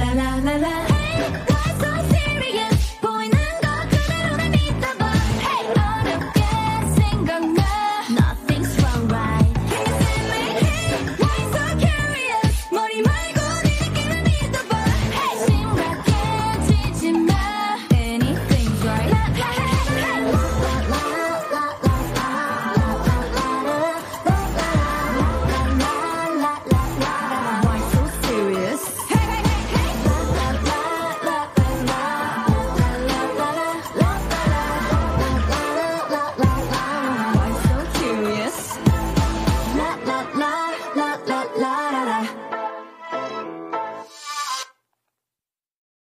la la la la Not la